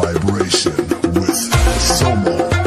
vibration with someone.